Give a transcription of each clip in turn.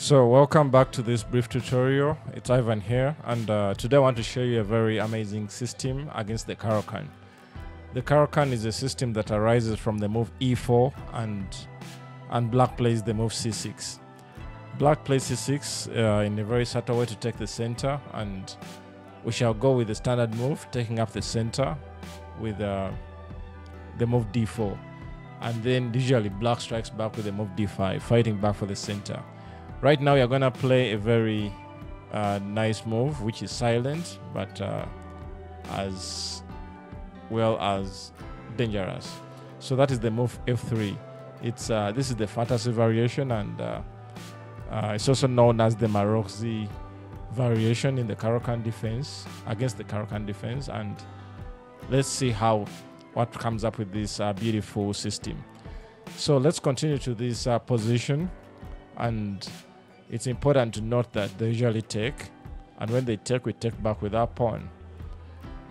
So welcome back to this brief tutorial. It's Ivan here and uh, today I want to show you a very amazing system against the Caro-Kann. The Caro-Kann is a system that arises from the move e4 and and black plays the move c6. Black plays c6 uh, in a very subtle way to take the center and we shall go with the standard move taking up the center with uh, the move d4 and then usually black strikes back with the move d5 fighting back for the center. Right now, you're gonna play a very uh, nice move, which is silent, but uh, as well as dangerous. So that is the move f3. It's uh, this is the fantasy variation, and uh, uh, it's also known as the Maroczy variation in the Caro-Kann defense against the Caro-Kann defense. And let's see how what comes up with this uh, beautiful system. So let's continue to this position and it's important to note that they usually take, and when they take, we take back with our pawn.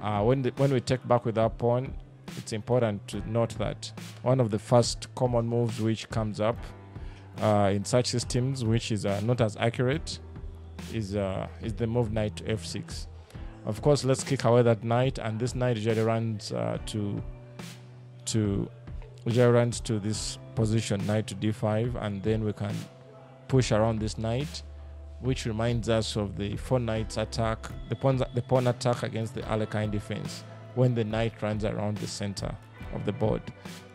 Uh, when, the, when we take back with our pawn, it's important to note that one of the first common moves which comes up uh, in such systems, which is uh, not as accurate, is uh, is the move knight to f6. Of course, let's kick away that knight, and this knight usually runs uh, to to usually runs to this position, knight to d5, and then we can push around this knight, which reminds us of the four knights attack, the pawn, the pawn attack against the Alekhine defense when the knight runs around the center of the board.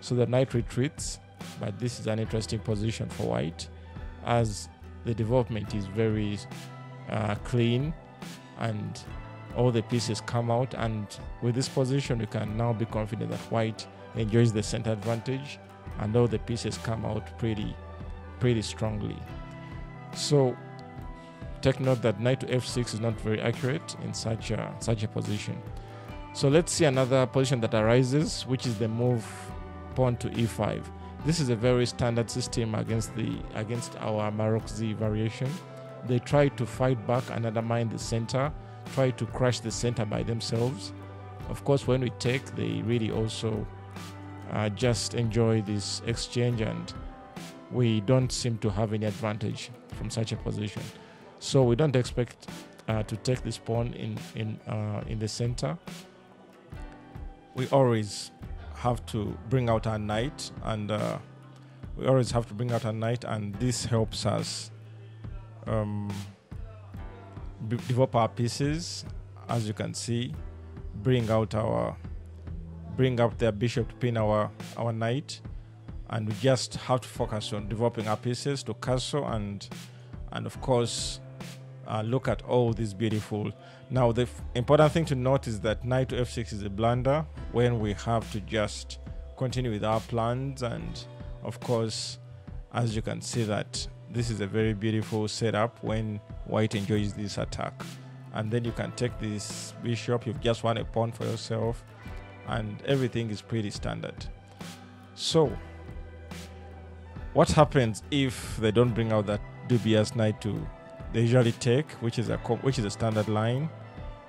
So the knight retreats, but this is an interesting position for white as the development is very uh, clean and all the pieces come out and with this position we can now be confident that white enjoys the center advantage and all the pieces come out pretty pretty strongly so take note that knight to f6 is not very accurate in such a, such a position. So let's see another position that arises, which is the move pawn to e5. This is a very standard system against the against our Maroczy variation. They try to fight back and undermine the center, try to crush the center by themselves. Of course, when we take, they really also uh, just enjoy this exchange and we don't seem to have any advantage from such a position. So we don't expect uh, to take this pawn in in uh, in the center. We always have to bring out our knight, and uh, we always have to bring out our knight, and this helps us um, develop our pieces. As you can see, bring out our bring up their bishop to pin our our knight and we just have to focus on developing our pieces to castle and and of course uh, look at all these beautiful. Now the important thing to note is that knight to f6 is a blunder when we have to just continue with our plans. And of course as you can see that this is a very beautiful setup when white enjoys this attack. And then you can take this bishop. You've just won a pawn for yourself and everything is pretty standard. So what happens if they don't bring out that dubious knight to they usually take which is a which is a standard line.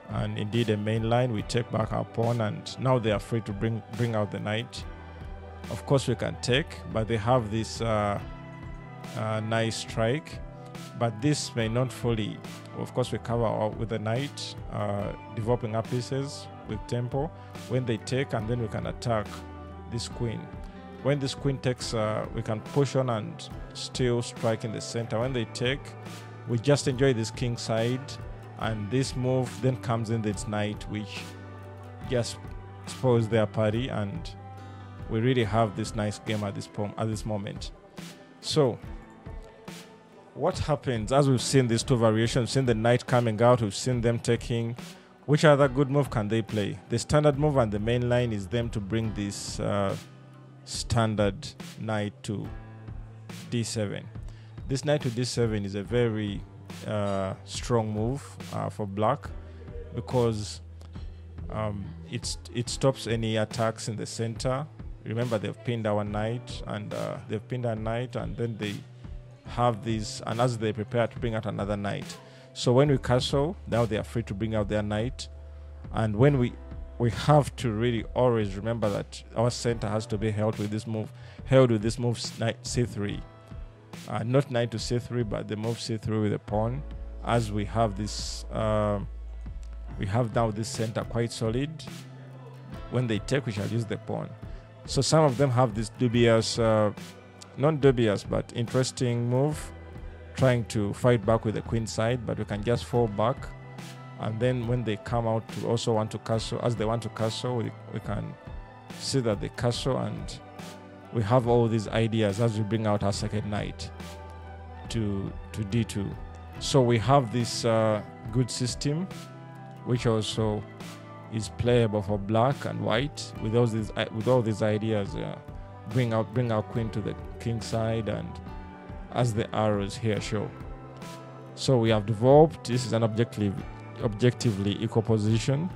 And indeed a main line we take back our pawn and now they are free to bring bring out the knight. Of course we can take but they have this uh, uh, nice strike. But this may not fully of course we cover up with the knight uh, developing our pieces with tempo. When they take and then we can attack this queen when this queen takes, uh, we can push on and still strike in the center. When they take, we just enjoy this king side, and this move then comes in this knight, which just spoils their party, and we really have this nice game at this point at this moment. So, what happens as we've seen these two variations, we've seen the knight coming out, we've seen them taking. Which other good move can they play? The standard move and the main line is them to bring this. Uh, standard knight to d7. This knight to d7 is a very uh, strong move uh, for black because um, it, it stops any attacks in the center. Remember, they've pinned our knight and uh, they've pinned our knight, and then they have these, and as they prepare to bring out another knight. So when we castle, now they are free to bring out their knight. And when we we have to really always remember that our center has to be held with this move, held with this move knight c3. uh, not knight to c3 but the move c3 with a pawn as we have this uh, we have now this center quite solid when they take we shall use the pawn so some of them have this dubious uh, not dubious but interesting move trying to fight back with the queen side but we can just fall back and then when they come out to also want to castle as they want to castle we, we can see that they castle and we have all these ideas as we bring out our second knight to to d2 so we have this uh, good system which also is playable for black and white with all these with all these ideas uh, bring out bring our queen to the king side and as the arrows here show. So we have developed this is an objective objectively equal position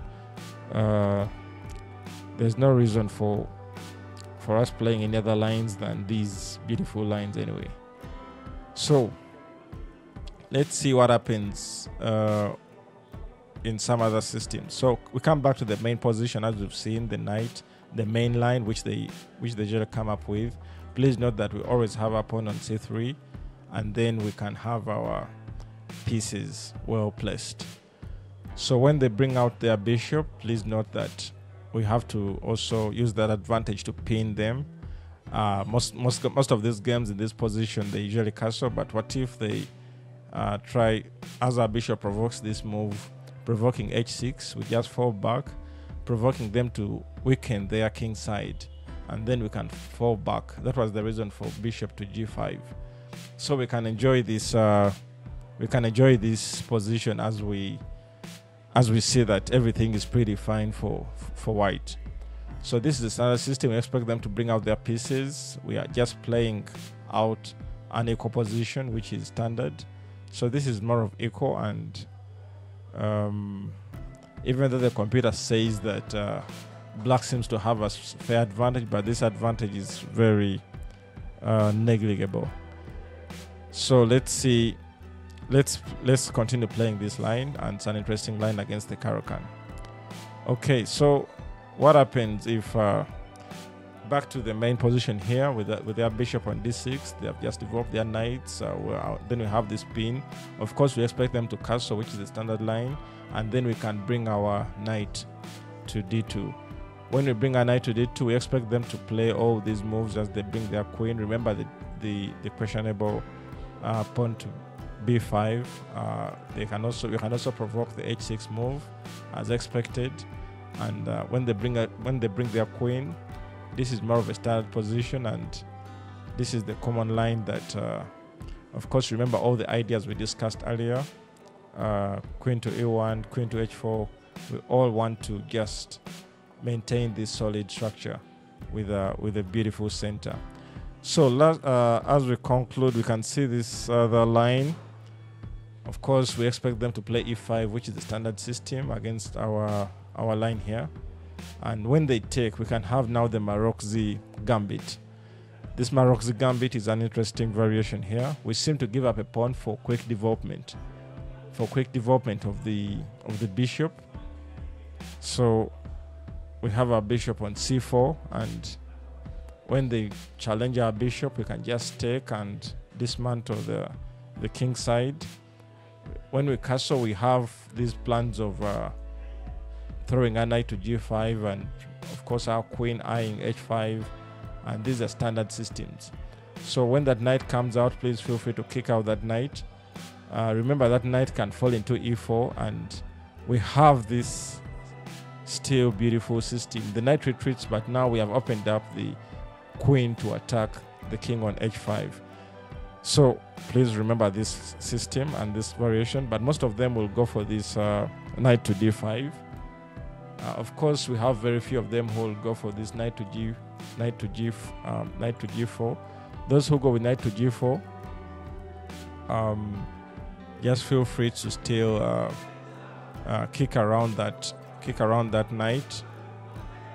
uh, there's no reason for for us playing any other lines than these beautiful lines anyway. So let's see what happens uh, in some other systems so we come back to the main position as we've seen the knight the main line which they which they usually come up with. Please note that we always have our pawn on c3 and then we can have our pieces well placed so when they bring out their bishop please note that we have to also use that advantage to pin them. Uh, most most most of these games in this position they usually castle, but what if they uh, try as our bishop provokes this move, provoking h6, we just fall back, provoking them to weaken their king side, and then we can fall back. That was the reason for bishop to g5. So we can enjoy this. Uh, we can enjoy this position as we as we see that everything is pretty fine for for white. So this is the standard system. We expect them to bring out their pieces. We are just playing out an equal position, which is standard. So this is more of equal, and um, even though the computer says that uh, black seems to have a fair advantage, but this advantage is very uh, negligible. So let's see let's let's continue playing this line and it's an interesting line against the Caro-Kann. Okay, so what happens if uh, back to the main position here with the, with their bishop on d6 they have just developed their knights uh, then we have this pin. Of course we expect them to castle which is the standard line and then we can bring our knight to d2 when we bring our knight to d2 we expect them to play all these moves as they bring their queen. Remember the the, the questionable uh, pawn to b5 uh, they can also you can also provoke the h6 move as expected. And uh, when they bring a, when they bring their queen this is more of a standard position and this is the common line that uh, of course remember all the ideas we discussed earlier. Uh, queen to e1 queen to h4 we all want to just maintain this solid structure with a with a beautiful center. So uh, as we conclude we can see this other line of course, we expect them to play e5, which is the standard system against our our line here. And when they take, we can have now the Maroczy gambit. This Maroczy gambit is an interesting variation here. We seem to give up a pawn for quick development, for quick development of the of the bishop. So we have our bishop on c4, and when they challenge our bishop, we can just take and dismantle the the king side when we castle, we have these plans of uh, throwing a knight to g5 and of course our queen eyeing h5 and these are standard systems. So when that knight comes out please feel free to kick out that knight. Uh, remember that knight can fall into e4 and we have this still beautiful system. The knight retreats but now we have opened up the queen to attack the king on h5 so please remember this system and this variation, but most of them will go for this uh, knight to d5. Uh, of course, we have very few of them who will go for this knight to g, knight to g, um, knight to g4. Those who go with knight to g4, um, just feel free to still uh, uh, kick around that, kick around that knight,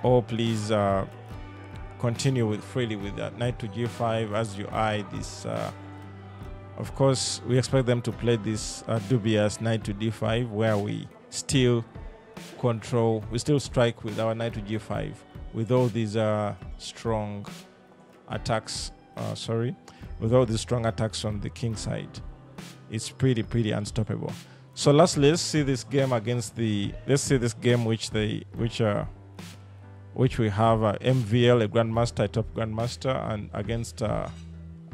or please uh, continue with freely with that knight to g5 as you eye this uh, of course, we expect them to play this uh, dubious knight to d5, where we still control, we still strike with our knight to g5 with all these uh, strong attacks. Uh, sorry, with all these strong attacks on the king side. It's pretty, pretty unstoppable. So lastly, let's see this game against the. Let's see this game which they which uh which we have uh, MVL, a grandmaster, a top grandmaster, and against uh,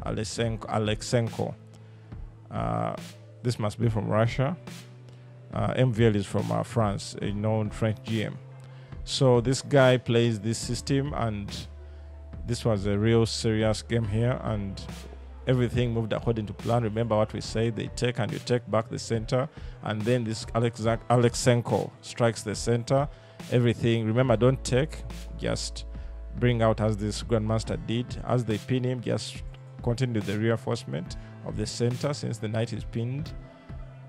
Alekseenko. Alekseenko. Uh, this must be from Russia. Uh, MVL is from uh, France, a known French GM. So this guy plays this system, and this was a real serious game here, and everything moved according to plan. Remember what we say: they take and you take back the center, and then this Alex Alekseenko strikes the center. Everything. Remember, don't take, just bring out as this grandmaster did. As they pin him, just continue the reinforcement of the center since the knight is pinned.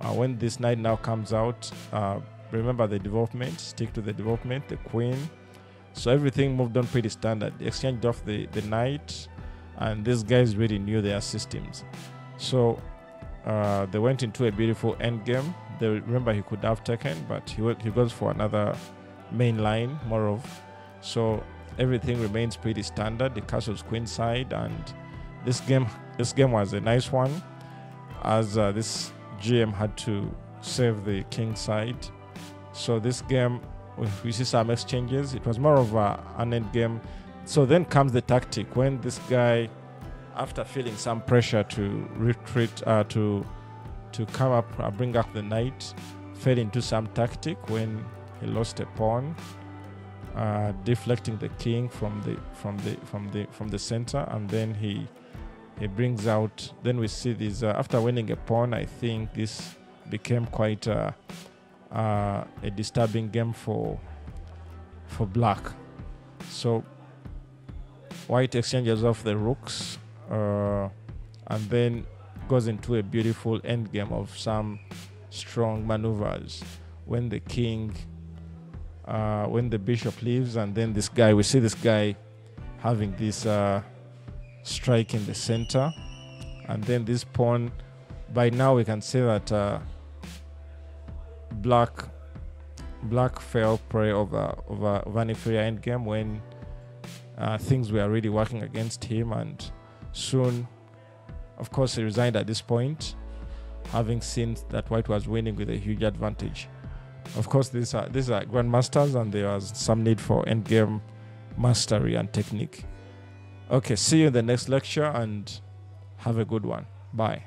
Uh, when this knight now comes out, uh, remember the development, stick to the development, the queen. So everything moved on pretty standard. They exchanged off the, the knight, and these guys really knew their systems. So uh, they went into a beautiful end game. They remember he could have taken, but he he goes for another main line, more of. So everything remains pretty standard. The castle's queen side, and this game this game was a nice one, as uh, this GM had to save the king side. So this game, we see some exchanges. It was more of a, an end game. So then comes the tactic when this guy, after feeling some pressure to retreat, uh, to to come up, uh, bring up the knight, fell into some tactic when he lost a pawn, uh, deflecting the king from the from the from the from the center, and then he he brings out. Then we see this uh, after winning a pawn. I think this became quite a, uh, a disturbing game for for black. So white exchanges off the rooks, uh, and then goes into a beautiful end game of some strong maneuvers when the king uh, when the bishop leaves and then this guy we see this guy having this uh, strike in the center. And then this pawn by now we can say that uh, black black fell prey over over of a, of an inferior endgame when uh, things were really working against him. And soon of course he resigned at this point having seen that white was winning with a huge advantage. Of course these are these are grandmasters and there was some need for endgame mastery and technique Okay, see you in the next lecture and have a good one. Bye.